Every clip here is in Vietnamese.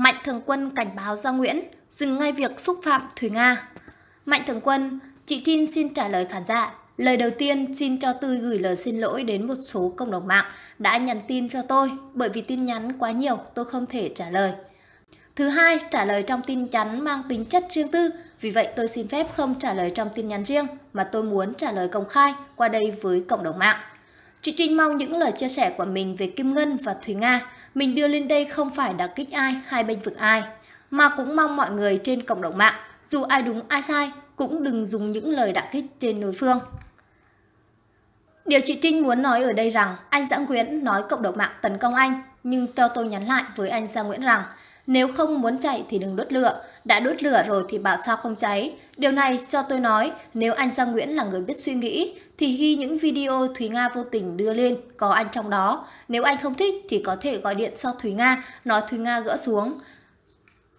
Mạnh Thường Quân cảnh báo Gia Nguyễn dừng ngay việc xúc phạm Thùy Nga. Mạnh Thường Quân, chị Trinh xin trả lời khán giả. Lời đầu tiên, xin cho tôi gửi lời xin lỗi đến một số cộng đồng mạng đã nhắn tin cho tôi bởi vì tin nhắn quá nhiều tôi không thể trả lời. Thứ hai, trả lời trong tin nhắn mang tính chất riêng tư, vì vậy tôi xin phép không trả lời trong tin nhắn riêng mà tôi muốn trả lời công khai qua đây với cộng đồng mạng. Chị Trinh mong những lời chia sẻ của mình về Kim Ngân và Thùy Nga mình đưa lên đây không phải đả kích ai hay bênh vực ai, mà cũng mong mọi người trên cộng đồng mạng, dù ai đúng ai sai, cũng đừng dùng những lời đả kích trên đối phương. Điều chị Trinh muốn nói ở đây rằng anh Giã Nguyễn nói cộng đồng mạng tấn công anh, nhưng cho tôi nhắn lại với anh Giang Nguyễn rằng nếu không muốn chạy thì đừng đốt lửa, đã đốt lửa rồi thì bảo sao không cháy. Điều này cho tôi nói, nếu anh Giang Nguyễn là người biết suy nghĩ, thì ghi những video Thúy Nga vô tình đưa lên, có anh trong đó. Nếu anh không thích thì có thể gọi điện cho Thúy Nga, nói Thúy Nga gỡ xuống,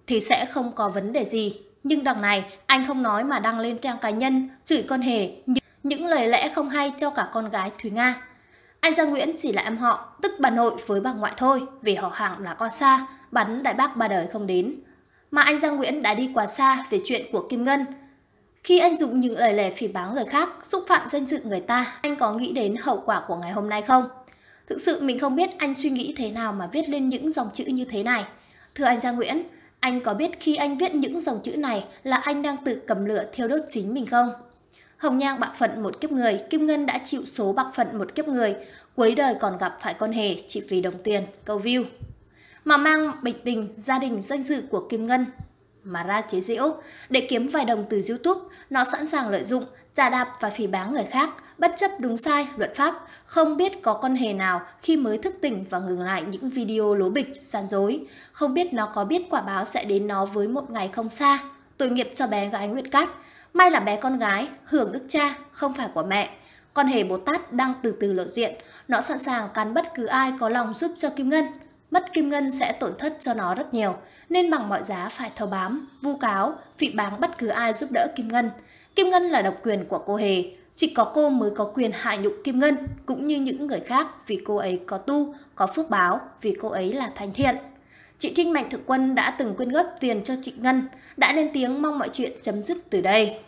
thì sẽ không có vấn đề gì. Nhưng đằng này, anh không nói mà đăng lên trang cá nhân, chửi con hề, những lời lẽ không hay cho cả con gái Thúy Nga. Anh Giang Nguyễn chỉ là em họ, tức bà nội với bà ngoại thôi, vì họ hàng là con xa, bắn đại bác ba đời không đến. Mà anh Giang Nguyễn đã đi quá xa về chuyện của Kim Ngân. Khi anh dùng những lời lẽ phỉ báng người khác, xúc phạm danh dự người ta, anh có nghĩ đến hậu quả của ngày hôm nay không? Thực sự mình không biết anh suy nghĩ thế nào mà viết lên những dòng chữ như thế này. Thưa anh Giang Nguyễn, anh có biết khi anh viết những dòng chữ này là anh đang tự cầm lửa thiêu đốt chính mình không? Hồng Nhang bạc phận một kiếp người, Kim Ngân đã chịu số bạc phận một kiếp người, cuối đời còn gặp phải con hề chỉ vì đồng tiền, câu view mà mang bệnh tình, gia đình, danh dự của Kim Ngân mà ra chế giễu để kiếm vài đồng từ YouTube, nó sẵn sàng lợi dụng, trà đạp và phỉ báng người khác, bất chấp đúng sai, luật pháp, không biết có con hề nào khi mới thức tỉnh và ngừng lại những video lố bịch, gian dối, không biết nó có biết quả báo sẽ đến nó với một ngày không xa. Tội nghiệp cho bé gái Nguyễn Cát, may là bé con gái, hưởng đức cha, không phải của mẹ. Con hề Bồ Tát đang từ từ lộ diện, nó sẵn sàng cắn bất cứ ai có lòng giúp cho Kim Ngân. Mất kim ngân sẽ tổn thất cho nó rất nhiều, nên bằng mọi giá phải thâu bám, vu cáo, vị báng bất cứ ai giúp đỡ kim ngân. Kim ngân là độc quyền của cô Hề, chỉ có cô mới có quyền hạ nhục kim ngân, cũng như những người khác vì cô ấy có tu, có phước báo, vì cô ấy là thánh thiện. Chị Trinh Mạnh Thực Quân đã từng quyên góp tiền cho chị Ngân, đã lên tiếng mong mọi chuyện chấm dứt từ đây.